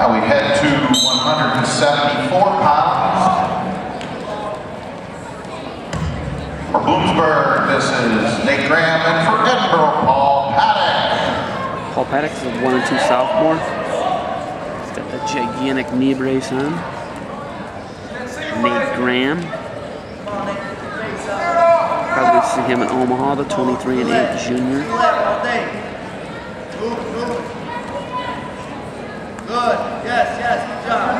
Now we head to 174 pounds. For Bloomsburg, this is Nate Graham, and for Edinboro, Paul Paddock. Paul Paddock is a one and two sophomore. He's got the gigantic knee brace on. Nate Graham. Probably see him in Omaha, the 23 and 8 junior. Good. Yes, yes. Good job.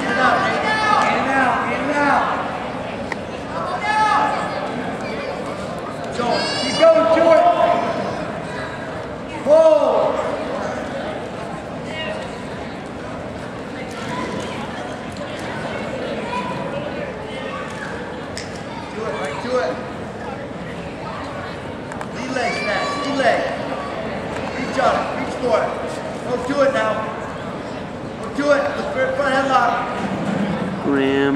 Get it out, Nate. Get it out. Get it out. So, keep going to it. Whoa. Do it, right to it. Lead leg snatch, lead leg. Reach on it, reach for it. Go to it now. Go to it, look for it, front headlock. Graham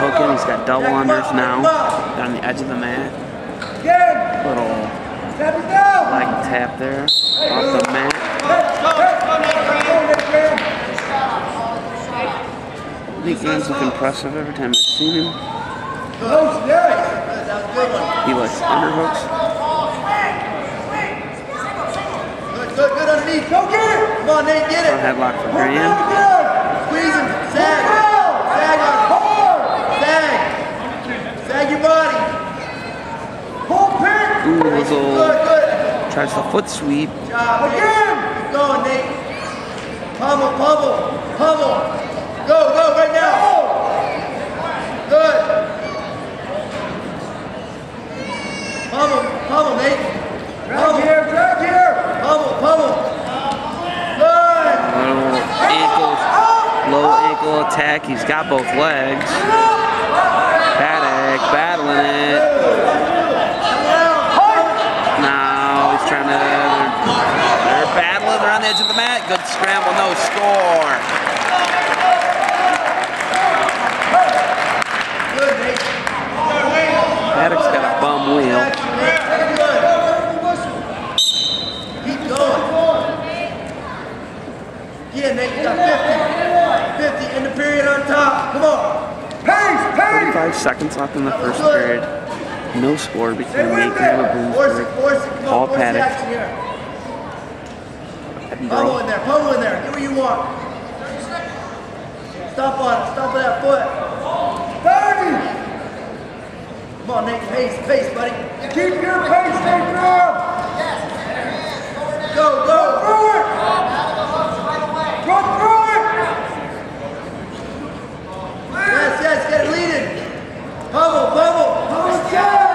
taking the hook in. He's got double unders now. Down the edge of the mat. Little tap it down. leg tap there. Off the mat. Nick Graham. I think Graham's look impressive every time I've seen him. Close, yes. Good, that was a good one. He likes underhooks. Good, good, good underneath. Go get it. Come on, Nate, get it. Front headlock for Graham. Squeeze him. Sag. Sag on him. Sag. Sag your body. Pull pin. Ooh, Good, tries the foot sweep. job. Again. Keep going, Nate. Pummel, pummel, pummel. Go, go, right now. Good. Pummel, pummel, Nate. Drag here, drag here. Pummel, pummel. Good. Ankle, low ankle attack. He's got both legs. Paddock battling it. Now he's trying to. They're battling. They're on the edge of the mat. Good scramble, no score. Paddock's got a bum wheel. Keep going. Yeah, Nate, you got 50. 50 in the period on top. Come on. Pace, pace. 45 seconds left in the first period. No score between Nate with Graham it. and Force it, Bloomsburg. force it. Come Paul Paddock. Here. Pummel in there, pummel in there. Get where you want. Stop on it, stop that foot. 30. Come on, Nate, pace, pace, buddy. Keep your pace, Nate Graham. Go, go. through it. Go through it. Yes, yes, get it leading. Pummel, pummel, pummel, down.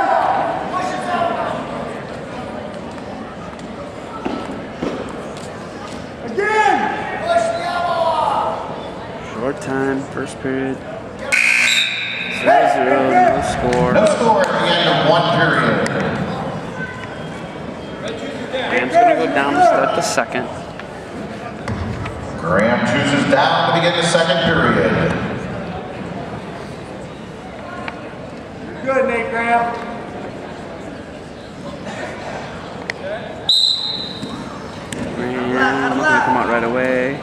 Again. Short time, first period. 0 0, no score. No score at the end of one period. Graham's going to go down to start the second. Graham chooses down to begin the second period. Good, Nate Graham. Graham looking to come out right away.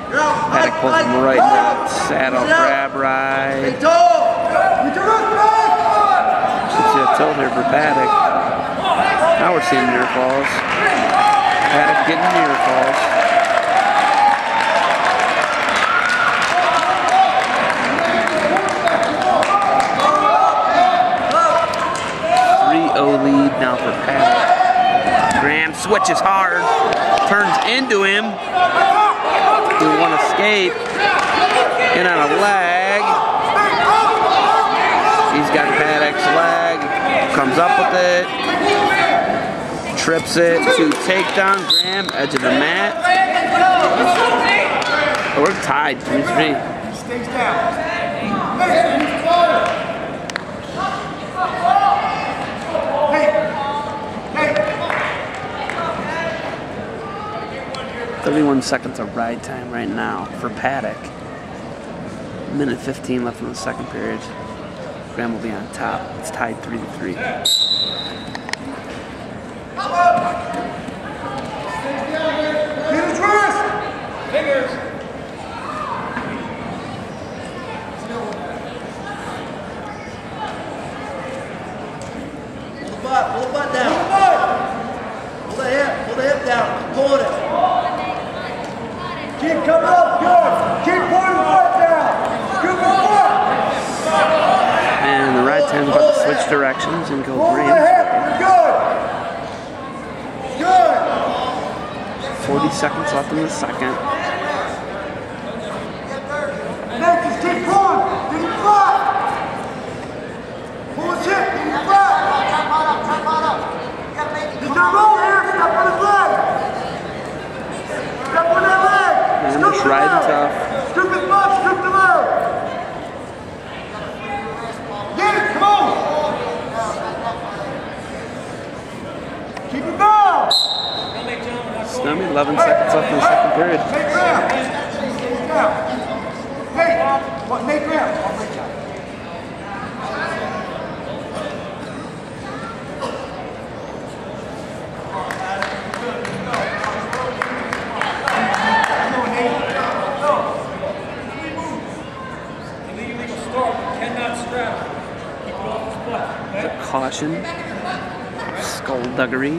Paddock pulls him right Pull. left. Saddle, Push it out. grab right. Stay tall. Your hook. See a tilt here for Paddock. Now we're seeing near falls. Paddock getting near falls. Three O lead now for Paddock. Graham switches hard, turns into him. He won't escape. In on a leg. He's got Paddock's leg, comes up with it, trips it to takedown. Graham, edge of the mat. Oh, we're tied, 3-3. Stays down. 31 seconds of ride time right now for Paddock. Minute 15 left in the second period. Graham will be on top. It's tied 3-3. Directions and go Pull the Graham's hip. way. You're good. Good. 40 seconds left in the second. Just keep pulling. Get your flat. Pull his hip. Get flat. He's gonna roll here. Step on his leg. Step on that leg. And Scoop just the riding leg. tough. Scoop his butt. Scoop the leg. Get it. Come on. Keep it down. Snummy, 11 seconds left in the second period. Nate Graham. Nate Graham. Nate. What? Nate Graham. I'll break that. Illegal start, cannot strap. Keep it off his butt. It's a caution. Skullduggery.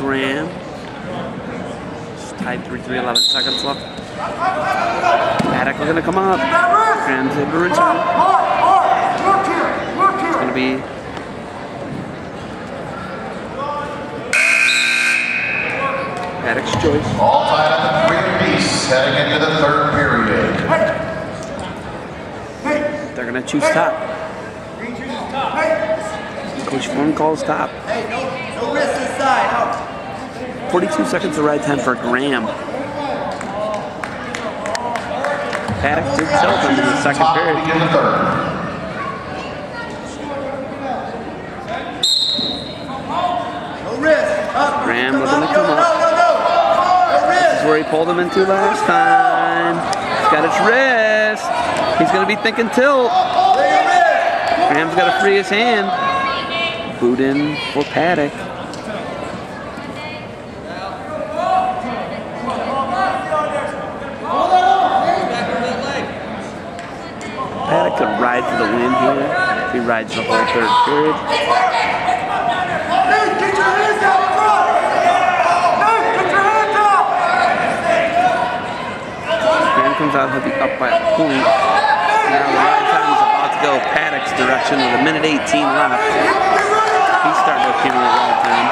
Graham. It's tied 3 3, 11 seconds left. Paddock looking to come up. Graham's able to return. Mark, Mark, look here, look here. Gonna be Paddock's choice. All tied at the three apiece, heading into the third period. Hey, hey, They're gonna choose top. green chooses top. Hey, Coach Flynn calls top. hey, no, no wrist inside, out. 42 seconds to ride time for Graham. Paddock did tilt him in the second period. Graham to come up. This is where he pulled him into last time. He's got his wrist. He's gonna be thinking tilt. Graham's gotta free his hand. Boot in for Paddock. Paddock could ride for the win here he rides the whole third period. Nate, get your hands out front. Nate, get your hands out. Graham comes out he'll be up by a point. Now the ride time is about to go Paddock's direction with a minute 18 left. He's starting to accumulate ride time.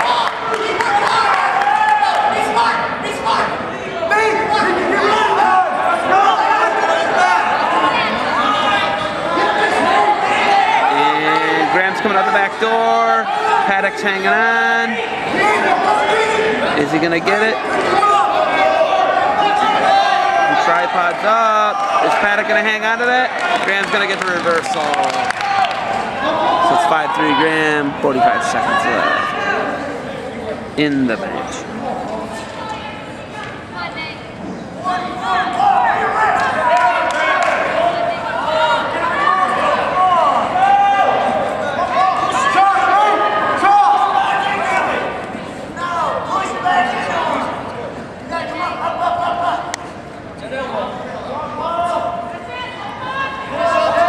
Nate, get your hands out. No, And Graham's coming out the back door. Paddock's hanging on. Is he gonna get it? The tripod's up. Is Paddock gonna hang on to that? Graham's gonna get the reversal. So it's 5-3 Graham, 45 seconds left in the match.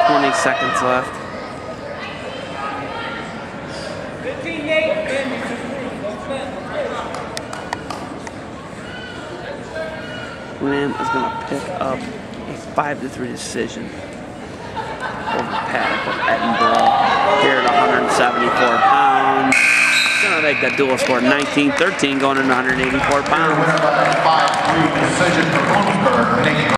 Twenty seconds left. 15 Nate, then you just move. Don't spend. Graham is going to pick up a 5 to 3 decision over Paddock of Edinboro here at 174 pounds. Going to make that dual score 19-13 going into 184 pounds.